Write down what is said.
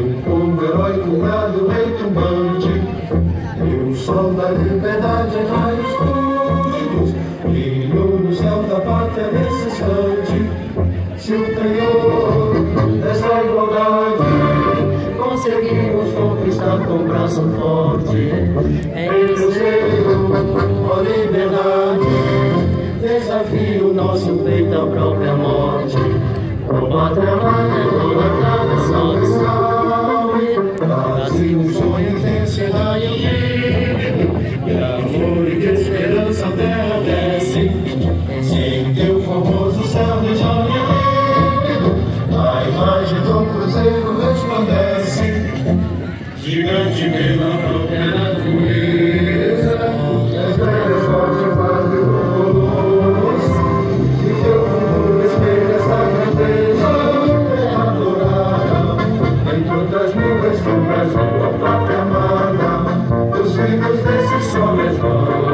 um povo heróico do rei tumbante E o sol da liberdade raios fúlgidos Brilhou no céu da pátria nesse instante Se o penhor dessa igualdade Conseguimos conquistar com braço forte Em desejo, ó liberdade desafio nosso peito à própria morte. O pátria Brasil, um sonho tem ansiedade eu vivo. E amor e de esperança a terra desce. Em teu famoso céu de Janeiro, a imagem do cruzeiro resplandece. Gigante pela sua paterna, os filhos desses sol levanta.